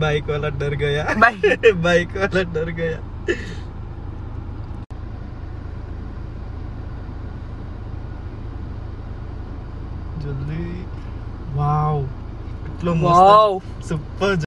Bike वाला डर गया। बाइक? वाला डर गया। जल्दी। वाव કેટલો મસ્ત વાવ સુપર